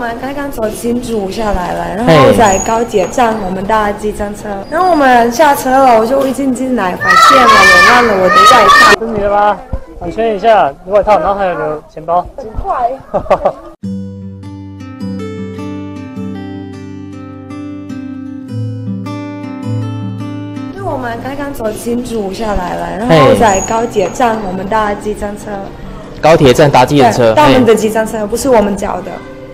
们刚刚从新竹下来了，然后在高铁站我们搭计程车，然后我们下车了，我就一进进来发现了我忘了我的外套。是你的吗？你确认一下外套，然后还有你的钱包。很快。因为我们刚刚从新竹下来了，然后在高铁站我们搭计程车。高铁站搭计程车，他们的计程车不是我们叫的，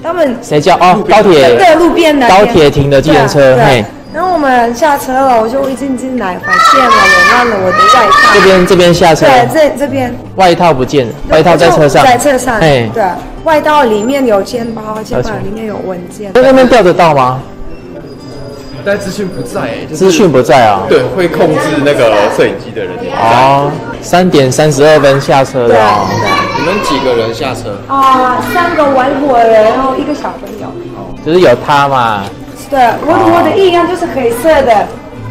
他们谁叫哦？高铁对路边的高铁停的计程车，嘿。然后我们下车了，我就一进进来发现了我忘了我的外套。这边这边下车。对，这这边。外套不见了，外套在车上。在车上。哎，对，外套里面有钱包，钱包里面有文件。在那边调得到吗？但资讯不在，资讯不在啊。对，会控制那个摄影机的人。哦，三点三十二分下车的。对你们几个人下车？啊，三个玩火人，然后一个小朋友。就是有他嘛。对，我的我的印象就是黑色的，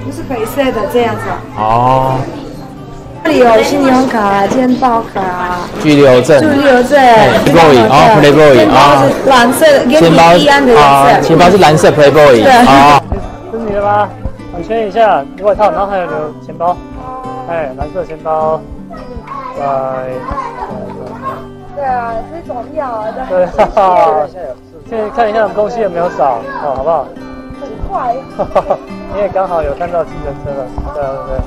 就是黑色的这样子。哦。这里有信用卡、健保卡、居留证、居留证、Playboy 啊，Playboy 啊。蓝色的，跟你一样的颜色。钱包是蓝色，Playboy。对。啊。是你的吗？你确认一下外套，然后还有钱包。哎，蓝色钱包。在。对啊，是重要的。对，哈哈。先看一下我们东西有没有少，哦，好不好？很快。你也刚好有看到计程车了，对对对。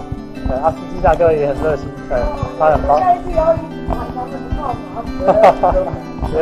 对，阿司机大哥也很热心，对，他很帮。下一次要一起买他们的套房。哈哈哈。对。